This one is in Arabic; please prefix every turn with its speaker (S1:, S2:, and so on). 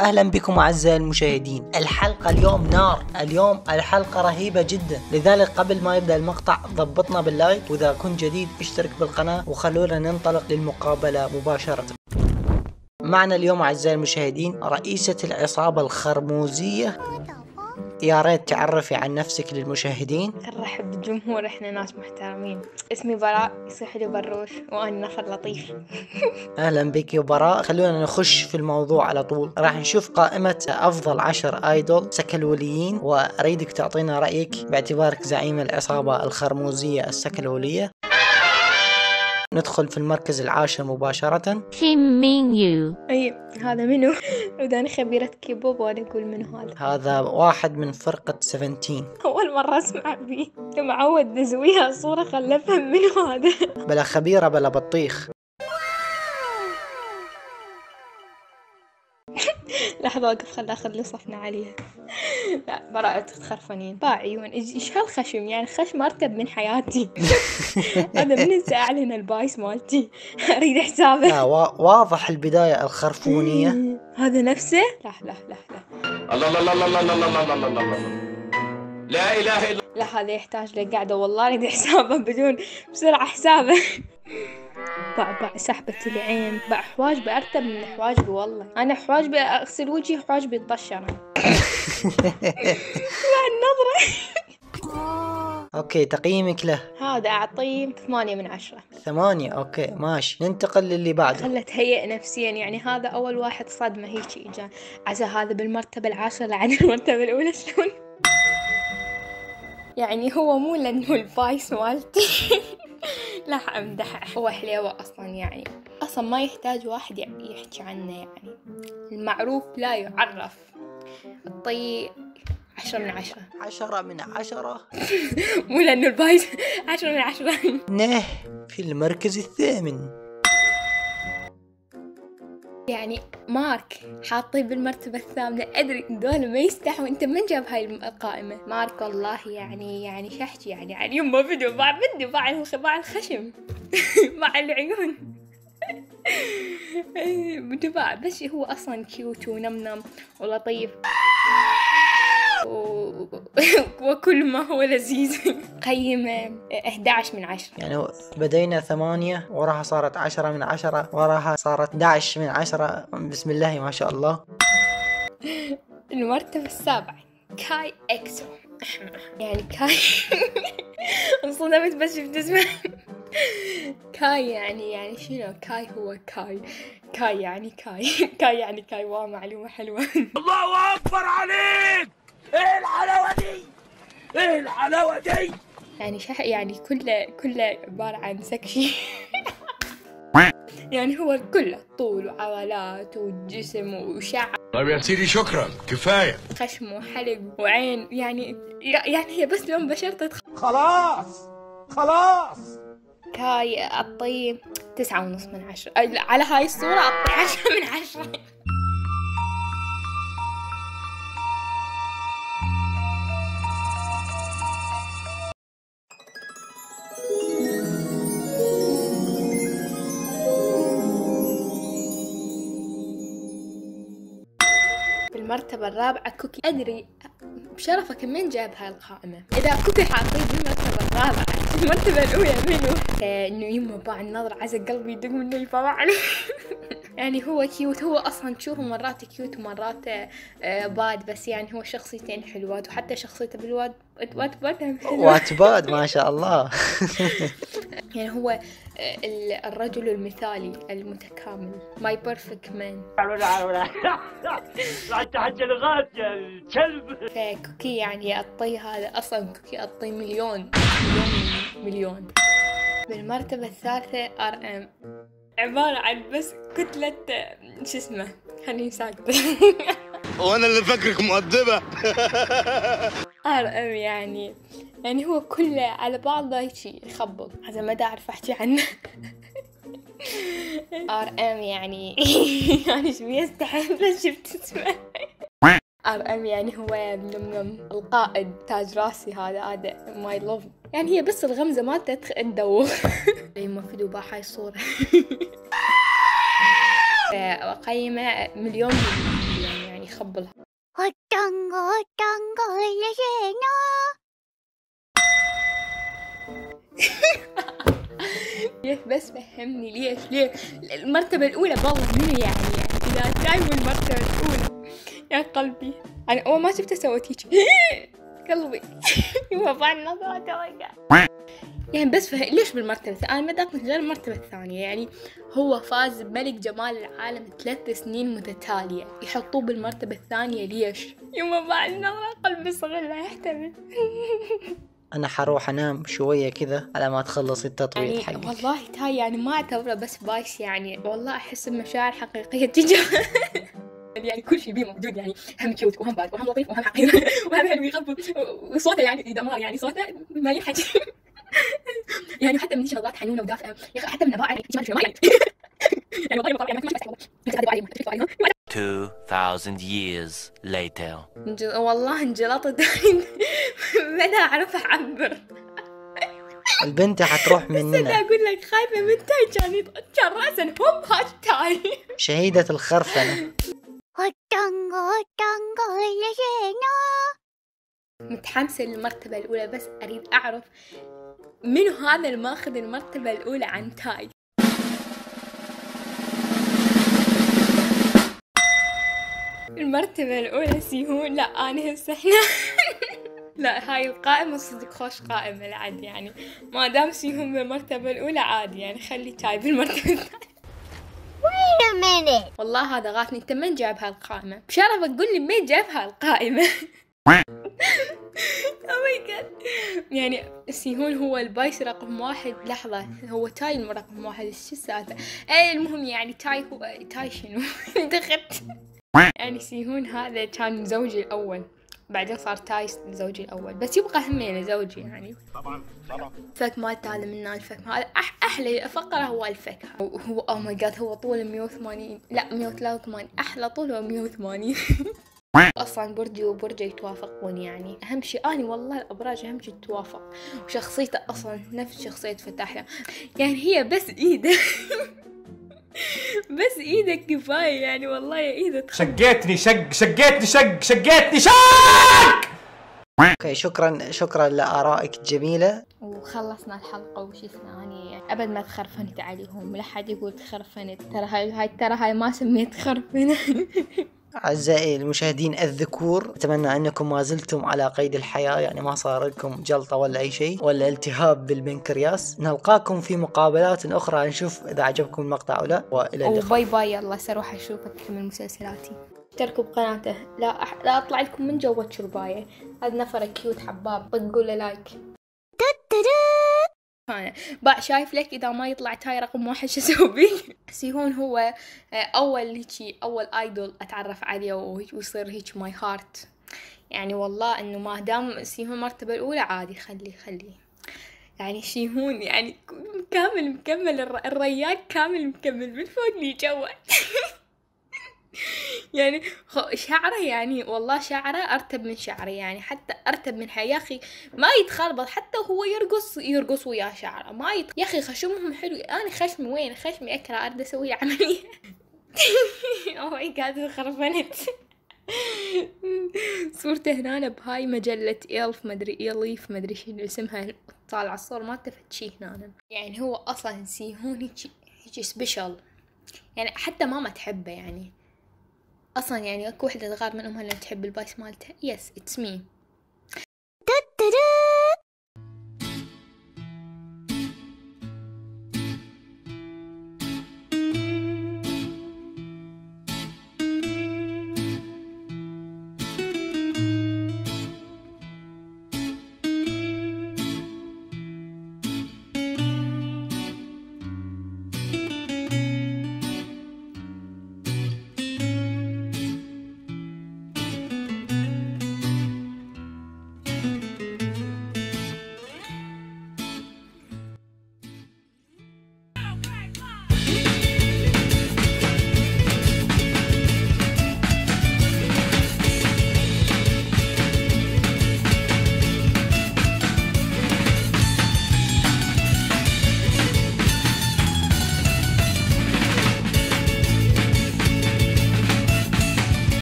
S1: أهلا بكم أعزائي المشاهدين. الحلقة اليوم نار. اليوم الحلقة رهيبة جدا. لذلك قبل ما يبدأ المقطع ضبطنا بال like وإذا كنت جديد اشترك بالقناة وخلونا ننطلق للمقابلة مباشرة. معنا اليوم أعزائي المشاهدين رئيسة العصابة الخرموزية. يا ريت تعرفي عن نفسك للمشاهدين.
S2: نرحب بالجمهور إحنا ناس محترمين. اسمي براء يصيح لي بروش وأنا نفر لطيف.
S1: أهلا بك يا براء. خلونا نخش في الموضوع على طول. راح نشوف قائمة أفضل عشر آيدول سكلوليين وأريدك تعطينا رأيك باعتبارك زعيم العصابة الخرموزية السكلولية. ندخل في المركز العاشر مباشرة.
S3: Kim Min Yu.
S2: أي هذا منو؟ أنا خبيرة كيبوب وأنا أقول منو هذا.
S1: هذا واحد من فرقة 17
S2: أول مرة أسمع فيه لما عود دزويها صورة خل افهم منو هذا.
S1: بلا خبيرة بلا بطيخ.
S2: لحظة وقف خل اخذ لي صفنة عليها لا براءة تخرفنين باع عيون إيش هالخشم يعني خشم ارتب من حياتي هذا من اعلن البايس مالتي اريد حسابه
S1: لا وا- واضح البداية الخرفونية
S2: هذا نفسه لا لا لا لا
S4: الله الله الله الله الله الله الله الله لا اله الا
S2: لا هذا يحتاج لقعدة والله اريد حسابه بدون بسرعة حسابه باع باع سحبة العين باع حواجبي ارتب من حواجبي والله. أنا حواجبي أغسل وجهي حواجبي طشرة مع النظرة؟
S1: okay تقييمك له.
S2: هذا أعطيه ثمانية من عشرة.
S1: ثمانية؟ okay ماشي. ننتقل للي بعده.
S2: خلت تهيئ نفسيا يعني هذا أول واحد صدمة هيك إجا. عسى هذا بالمرتبة العاشرة عن المرتبة الأولى شلون؟ يعني هو مو لأنه ال bias مالتي. لا أمدحه. هو حليوة أصلا يعني. أصلا ما يحتاج واحد يحكي عنه يعني. المعروف لا يعرف. الطي عشرة من عشرة.
S1: عشرة من عشرة.
S2: مو لأنه ال bias عشرة من عشرة.
S1: نه في المركز الثامن.
S2: يعني مارك حاطيه بالمرتبة الثامنة. أدري دول ما يستحوا أنت من جاب هاي القائمة؟ مارك والله يعني يعني شحكي يعني. عن فيديو باع فيديو باع الخ- باع الخشم. باع العيون. بدفاع بس هو أصلا كيوت ونمنم ولطيف. و... وكل ما هو لذيذ. قيمة 11 من عشرة.
S1: يعني بدينا ثمانية وراها صارت عشرة من عشرة وراها صارت 11 من عشرة. بسم الله ما شاء الله.
S2: المرتبة السابعة كاي EXO. يعني كاي. انصدمت بس شفت اسمه. كاي يعني يعني شنو؟ كاي هو كاي. كاي يعني كاي. كاي يعني كاي. واو معلومة حلوة.
S4: الله أكبر عليك! إيه الحلاوة دي؟ إيه الحلاوة دي؟
S2: يعني شح يعني كله كله عبارة عن سكشي. يعني هو كله طول وعضلات وجسم وشعر.
S4: طيب يا سيدي شكرا. كفاية.
S2: خشم وحلق وعين. يعني يعني هي بس لون بشرته
S4: خلاص! خلاص!
S2: كاي أعطيه تسعة ونص من عشرة. على هاي الصورة أعطيه عشرة من عشرة. بالمرتبة الرابعة كوكي أدري بشرفك من جاب هاي القائمة إذا كوكي حاطيه بالمرتبة الرابعة المرتبة الأولى منو آه، إنه يمه باع النظر عز قلبي يدق منه عليه يعني هو cute هو أصلا تشوفه مرات cute ومرات آه، bad بس يعني هو شخصيتين حلوات وحتى شخصيته بالواد وات.
S1: Wattpad ما شاء الله
S2: يعني هو آه، ال- الرجل المثالي المتكامل. my perfect man
S4: لا تحت لغات الكلب
S2: فكوكي يعني أطي هذا أصلا كوكي أطي مليون. مليون. مليون بالمرتبة الثالثة RM عبارة عن بس كتلة شو اسمه خليني ساكتة.
S4: وأنا اللي فاكرك
S2: مؤدبة. RM يعني. يعني هو كله على بعضه هيك يخبط. هذا ما اعرف أحكي عنه. RM يعني. يعني شو يستحيل بس شفت اسمه RM يعني هو نم نم القائد تاج راسي هذا. هذا my love يعني هي بس الغمزة مالته تدوخ ما في دوبا هاي الصورة أقيمه مليون مليون. يخبلها. ليه بس فهمني ليش ليه المرتبة الأولى بالله يعني؟ يعني إذا تعمل المرتبة الأولى. يا قلبي. أنا أول ما شفته سويت هيك. قلبي. يوفى النظرة وقع يعني بس فه... ليش بالمرتبة الثانية؟ أنا ما داقت غير المرتبة الثانية. يعني هو فاز بملك جمال العالم ثلاث سنين متتالية. يحطوه بالمرتبة الثانية ليش؟ يوم بعد النظرة قلبي صغير لا يحتمل.
S1: أنا حروح أنام شوية كذا على ما تخلص التصوير
S2: يعني
S1: حقك.
S2: والله تاي يعني ما اعتبره بس bias يعني. والله أحس بمشاعر حقيقية تجاه يعني كل شيء بيه موجود يعني هم cute وهم بارد وهم لطيف وهم حقيقي وهم حلو يخبط. وصوته يعني دمار يعني صوته ما ينحكي. يعني حتى من شغلات حنونة ودافئه يا أخي حتى من اباعر يعني ما ادري ما يعني؟ يعني والله يعني ما
S5: 2000 years later.
S2: والله انجلطت ما أعرف أعبر؟
S1: البنت حتروح مننا.
S2: أقول لك خايفة من تاي كان كان راسا هم هاشتاي
S1: شهيدة الخرفنة
S2: متحمسة للمرتبة الأولى بس أريد أعرف منو هذا اللي ماخذ المرتبة الأولى عن تاي. المرتبة الأولى سيهون لا أنا هسه إحنا لا هاي القائمة صدق خوش قائمة العد يعني. ما دام سيهون بالمرتبة الأولى عادي يعني خلي تاي بالمرتبة الثانية.
S6: Wait a minute.
S2: والله هذا غاثني انت من جايب هالقائمة؟ بشرف تقول لي مين جايب هالقائمة؟ my God يعني سيهون هو ال bias رقم واحد. لحظة. هو تاي رقم واحد. إيش السالفة؟ اي المهم يعني تاي هو تاي شنو؟ دخلت. يعني سيهون هذا كان زوجي الأول. بعدين صار تاي زوجي الأول. بس يبقى همين زوجي يعني. الفك مالت هذا من الفك. هذا أح أحلى فقرة هو الفك. هو- oh my God هو طوله 180 لا 183 أحلى طول هو 180 أصلا برجي وبرجي يتوافقون يعني. أهم شيء اني والله الأبراج أهم شيء تتوافق وشخصيته أصلا نفس شخصية فتاحلة يعني هي بس ايده بس ايده كفاية يعني والله يا ايده تخ-
S7: شقيتني شق شقيتني شق شقيتني شق!
S1: okay شكرا شكرا لآرائك الجميلة.
S2: وخلصنا الحلقة وش ثاني أبد ما تخرفنت عليهم لا حد يقول تخرفنت. ترى هاي هاي ترى هاي ما سميت خرفنة
S1: أعزائي المشاهدين الذكور أتمنى أنكم ما زلتم على قيد الحياة يعني ما صار لكم جلطة ولا أي شيء ولا التهاب بالبنكرياس. نلقاكم في مقابلات أخرى نشوف إذا عجبكم المقطع أو لا وإلى اللقاء.
S2: و bye bye يلا سروح أشوفك من مسلسلاتي. اشتركوا بقناته لا أح... لا أطلع لكم من جوة شرباية. هذا نفر cute حباب طقوا له like. أنا باع شايف لك إذا ما يطلع تاي رقم واحد شو بيه سيهون هو آه، أول هيجي أول idol أتعرف عليه ويصير هيك my heart يعني والله إنه ما دام سيهون المرتبة الأولى عادي خليه خليه. يعني سيهون يعني كامل مكمل الر- الرياق كامل مكمل من فوق لي جوا يعني شعره يعني والله شعره أرتب من شعري يعني حتى أرتب من حي. يا أخي ما يتخربط حتى هو يرقص يرقص وياه شعره. ما يت... يا أخي خشمهم حلو. أنا خشمي وين؟ خشمي اكره أرد أسوي عملية. أو ماي جاد خرفنت صورته هنا بهاي مجلة إلف مدري إليف مدري شنو اسمها. طالعة الصور ما تفت شي هنا. يعني هو أصلا سيهون هيجي هيجي special يعني حتى ماما تحبه يعني. أصلا يعني أكو وحدة تغار من امها لأن تحب ال bias مالتها؟ yes it's me